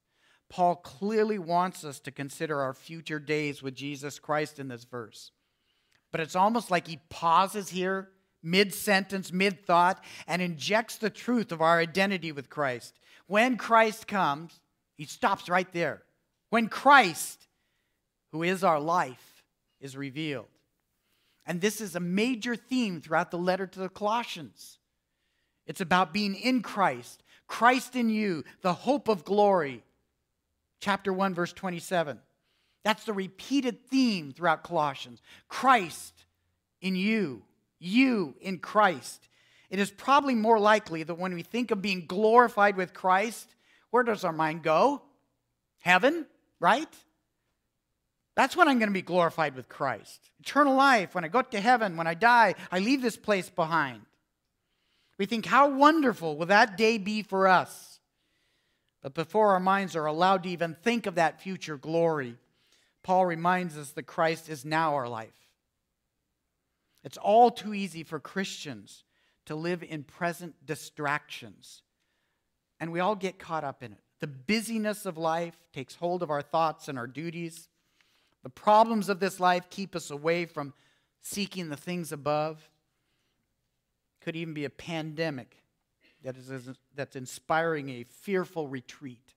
Paul clearly wants us to consider our future days with Jesus Christ in this verse. But it's almost like he pauses here, mid sentence, mid thought, and injects the truth of our identity with Christ. When Christ comes, he stops right there. When Christ, who is our life, is revealed. And this is a major theme throughout the letter to the Colossians. It's about being in Christ, Christ in you, the hope of glory. Chapter 1, verse 27. That's the repeated theme throughout Colossians. Christ in you, you in Christ. It is probably more likely that when we think of being glorified with Christ, where does our mind go? Heaven, right? That's when I'm going to be glorified with Christ. Eternal life, when I go to heaven, when I die, I leave this place behind. We think, how wonderful will that day be for us? But before our minds are allowed to even think of that future glory, Paul reminds us that Christ is now our life. It's all too easy for Christians to live in present distractions and we all get caught up in it. The busyness of life takes hold of our thoughts and our duties. The problems of this life keep us away from seeking the things above. Could even be a pandemic that is, that's inspiring a fearful retreat.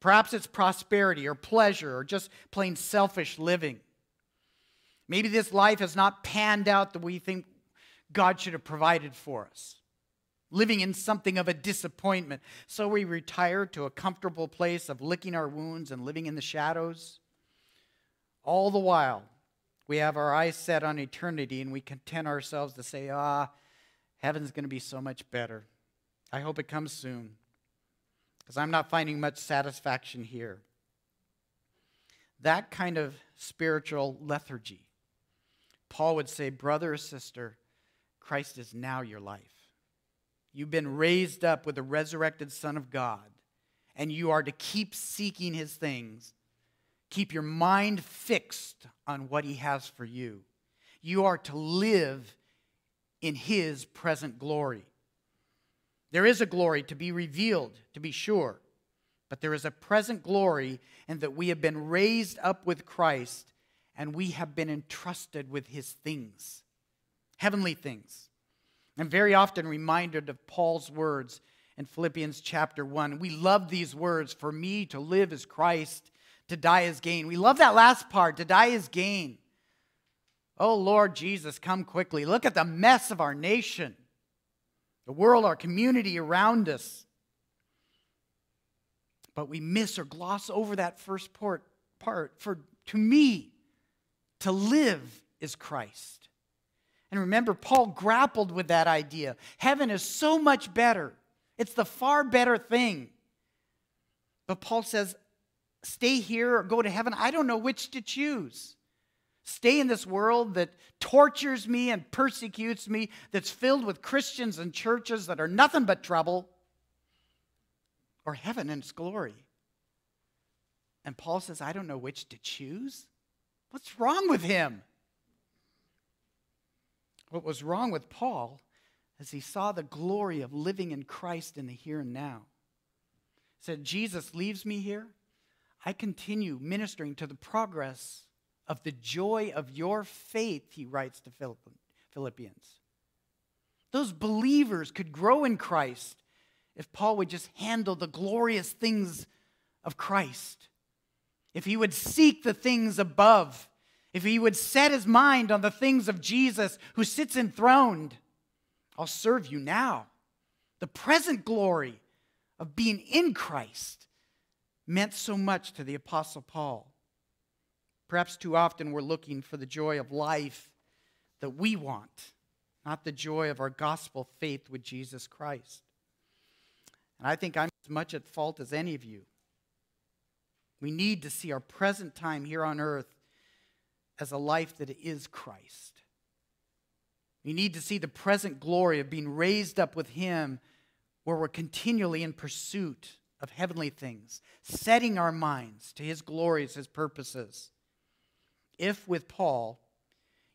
Perhaps it's prosperity or pleasure or just plain selfish living. Maybe this life has not panned out the way we think God should have provided for us living in something of a disappointment. So we retire to a comfortable place of licking our wounds and living in the shadows. All the while, we have our eyes set on eternity and we content ourselves to say, ah, heaven's going to be so much better. I hope it comes soon because I'm not finding much satisfaction here. That kind of spiritual lethargy, Paul would say, brother or sister, Christ is now your life. You've been raised up with the resurrected Son of God, and you are to keep seeking his things. Keep your mind fixed on what he has for you. You are to live in his present glory. There is a glory to be revealed, to be sure, but there is a present glory in that we have been raised up with Christ and we have been entrusted with his things, heavenly things. I'm very often reminded of Paul's words in Philippians chapter 1. We love these words for me to live as Christ, to die as gain. We love that last part to die as gain. Oh, Lord Jesus, come quickly. Look at the mess of our nation, the world, our community around us. But we miss or gloss over that first part. part. For to me, to live is Christ. And remember, Paul grappled with that idea. Heaven is so much better, it's the far better thing. But Paul says, stay here or go to heaven. I don't know which to choose. Stay in this world that tortures me and persecutes me, that's filled with Christians and churches that are nothing but trouble, or heaven and its glory. And Paul says, I don't know which to choose. What's wrong with him? What was wrong with Paul is he saw the glory of living in Christ in the here and now. He said, Jesus leaves me here. I continue ministering to the progress of the joy of your faith, he writes to Philippians. Those believers could grow in Christ if Paul would just handle the glorious things of Christ, if he would seek the things above, if he would set his mind on the things of Jesus who sits enthroned. I'll serve you now. The present glory of being in Christ meant so much to the Apostle Paul. Perhaps too often we're looking for the joy of life that we want, not the joy of our gospel faith with Jesus Christ. And I think I'm as much at fault as any of you. We need to see our present time here on earth as a life that is Christ. We need to see the present glory of being raised up with Him where we're continually in pursuit of heavenly things, setting our minds to His glories, His purposes. If with Paul,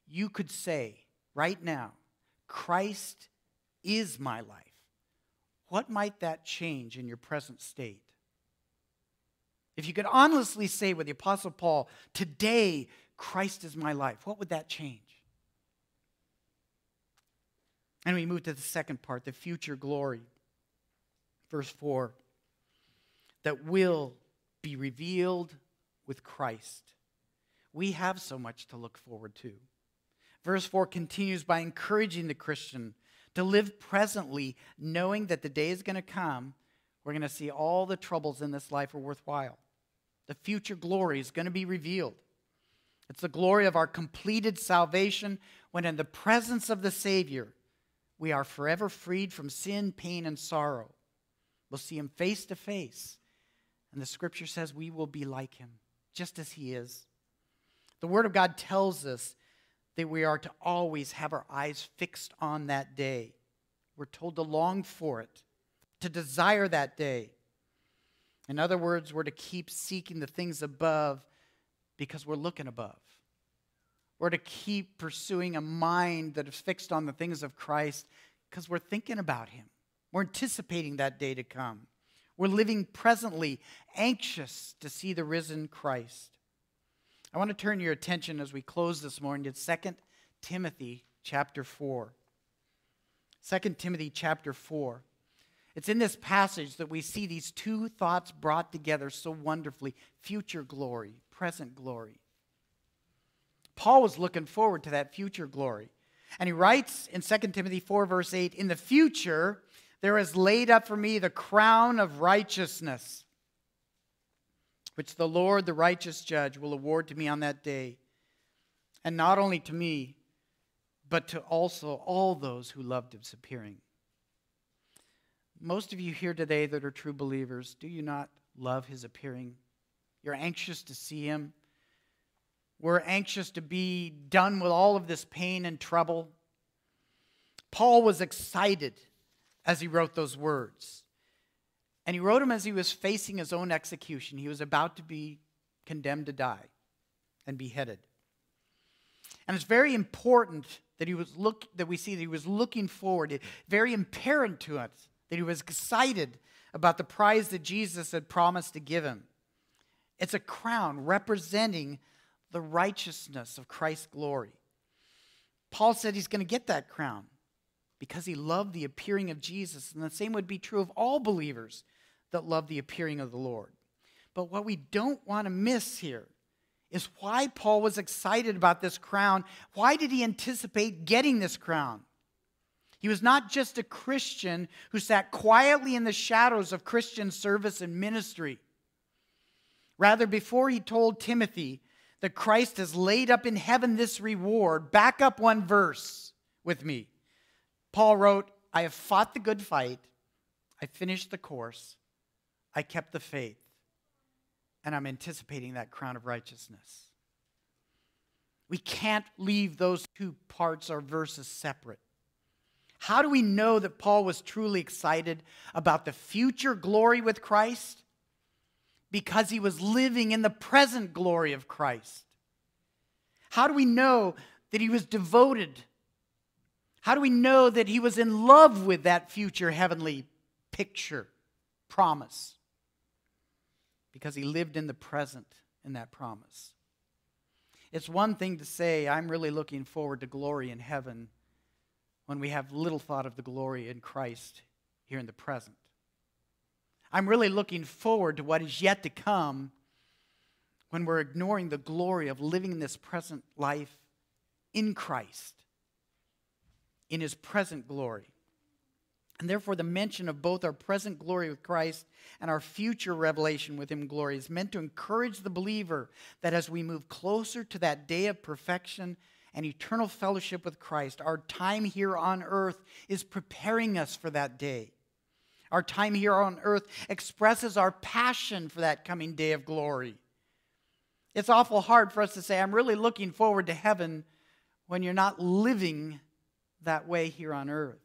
you could say right now, Christ is my life, what might that change in your present state? If you could honestly say with the Apostle Paul, today Christ is my life, what would that change? And we move to the second part, the future glory. Verse 4 that will be revealed with Christ. We have so much to look forward to. Verse 4 continues by encouraging the Christian to live presently, knowing that the day is going to come. We're going to see all the troubles in this life are worthwhile. The future glory is going to be revealed. It's the glory of our completed salvation when, in the presence of the Savior, we are forever freed from sin, pain, and sorrow. We'll see Him face to face. And the scripture says we will be like Him, just as He is. The Word of God tells us that we are to always have our eyes fixed on that day. We're told to long for it, to desire that day. In other words, we're to keep seeking the things above because we're looking above. We're to keep pursuing a mind that is fixed on the things of Christ because we're thinking about Him. We're anticipating that day to come. We're living presently, anxious to see the risen Christ. I want to turn your attention as we close this morning to 2 Timothy chapter 4. 2 Timothy chapter 4. It's in this passage that we see these two thoughts brought together so wonderfully future glory, present glory. Paul was looking forward to that future glory. And he writes in 2 Timothy 4, verse 8 In the future, there is laid up for me the crown of righteousness, which the Lord, the righteous judge, will award to me on that day. And not only to me, but to also all those who loved his appearing. Most of you here today that are true believers, do you not love his appearing? You're anxious to see him. We're anxious to be done with all of this pain and trouble. Paul was excited as he wrote those words. And he wrote him as he was facing his own execution. He was about to be condemned to die and beheaded. And it's very important that he was look that we see that he was looking forward. very apparent to us that he was excited about the prize that Jesus had promised to give him. It's a crown representing the righteousness of Christ's glory. Paul said he's going to get that crown because he loved the appearing of Jesus. And the same would be true of all believers that love the appearing of the Lord. But what we don't want to miss here is why Paul was excited about this crown. Why did he anticipate getting this crown? He was not just a Christian who sat quietly in the shadows of Christian service and ministry. Rather, before he told Timothy that Christ has laid up in heaven this reward, back up one verse with me. Paul wrote, I have fought the good fight, I finished the course, I kept the faith, and I'm anticipating that crown of righteousness. We can't leave those two parts or verses separate. How do we know that Paul was truly excited about the future glory with Christ? Because he was living in the present glory of Christ. How do we know that he was devoted How do we know that he was in love with that future heavenly picture, promise? Because he lived in the present in that promise. It's one thing to say, I'm really looking forward to glory in heaven when we have little thought of the glory in Christ here in the present. I'm really looking forward to what is yet to come when we're ignoring the glory of living this present life in Christ, in his present glory. And therefore, the mention of both our present glory with Christ and our future revelation with Him glory is meant to encourage the believer that as we move closer to that day of perfection and eternal fellowship with Christ, our time here on earth is preparing us for that day. Our time here on earth expresses our passion for that coming day of glory. It's awful hard for us to say, I'm really looking forward to heaven when you're not living that way here on earth.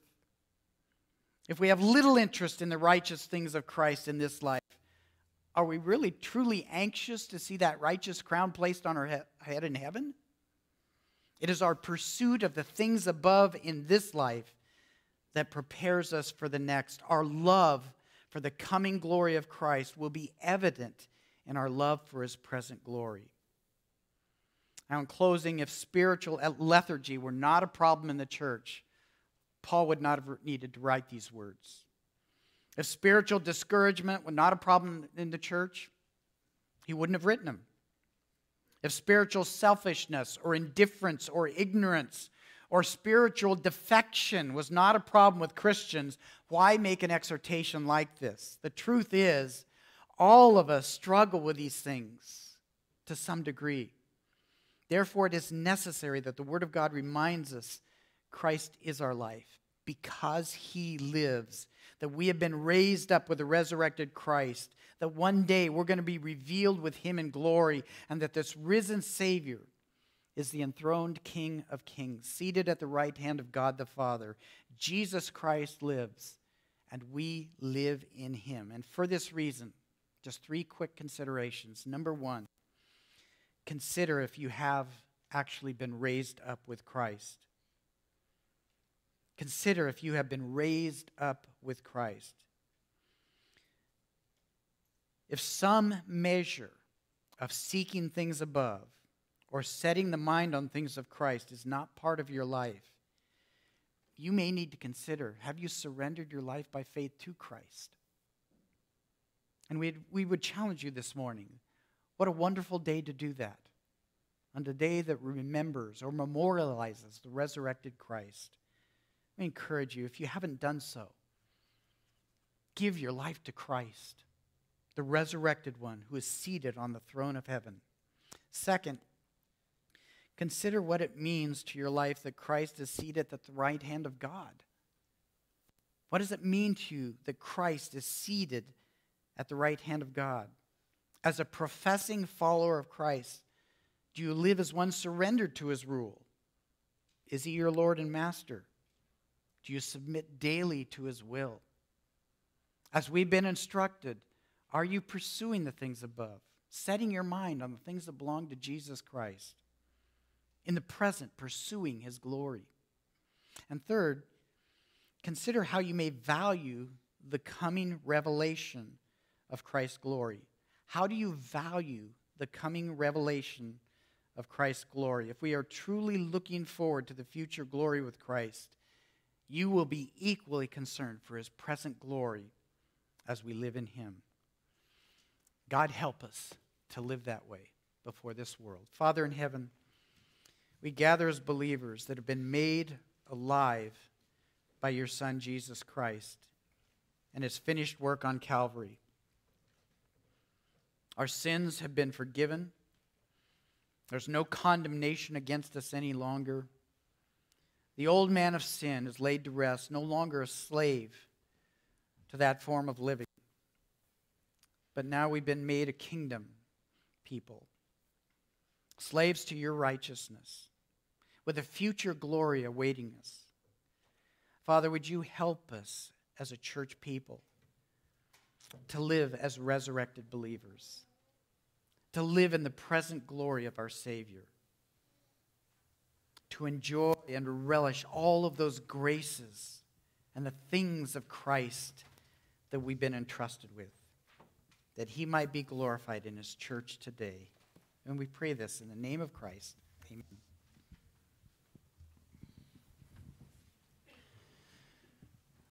If we have little interest in the righteous things of Christ in this life, are we really truly anxious to see that righteous crown placed on our head in heaven? It is our pursuit of the things above in this life that prepares us for the next. Our love for the coming glory of Christ will be evident in our love for his present glory. Now, in closing, if spiritual lethargy were not a problem in the church, Paul would not have needed to write these words. If spiritual discouragement were not a problem in the church, he wouldn't have written them. If spiritual selfishness or indifference or ignorance or spiritual defection was not a problem with Christians, why make an exhortation like this? The truth is, all of us struggle with these things to some degree. Therefore, it is necessary that the Word of God reminds us Christ is our life because He lives, that we have been raised up with the resurrected Christ, that one day we're going to be revealed with Him in glory, and that this risen Savior is the enthroned King of kings, seated at the right hand of God the Father. Jesus Christ lives, and we live in him. And for this reason, just three quick considerations. Number one, consider if you have actually been raised up with Christ. Consider if you have been raised up with Christ. If some measure of seeking things above or setting the mind on things of Christ is not part of your life, you may need to consider have you surrendered your life by faith to Christ? And we we would challenge you this morning. What a wonderful day to do that. On the day that remembers or memorializes the resurrected Christ. Encourage you, if you haven't done so, give your life to Christ, the resurrected one who is seated on the throne of heaven. Second, Consider what it means to your life that Christ is seated at the right hand of God. What does it mean to you that Christ is seated at the right hand of God? As a professing follower of Christ, do you live as one surrendered to his rule? Is he your Lord and Master? Do you submit daily to his will? As we've been instructed, are you pursuing the things above, setting your mind on the things that belong to Jesus Christ? in the present, pursuing his glory. And third, consider how you may value the coming revelation of Christ's glory. How do you value the coming revelation of Christ's glory? If we are truly looking forward to the future glory with Christ, you will be equally concerned for his present glory as we live in him. God help us to live that way before this world. Father in heaven, we gather as believers that have been made alive by your Son, Jesus Christ, and his finished work on Calvary. Our sins have been forgiven. There's no condemnation against us any longer. The old man of sin is laid to rest, no longer a slave to that form of living. But now we've been made a kingdom people, slaves to your righteousness with a future glory awaiting us. Father, would you help us as a church people to live as resurrected believers, to live in the present glory of our Savior, to enjoy and relish all of those graces and the things of Christ that we've been entrusted with, that he might be glorified in his church today. And we pray this in the name of Christ. Amen.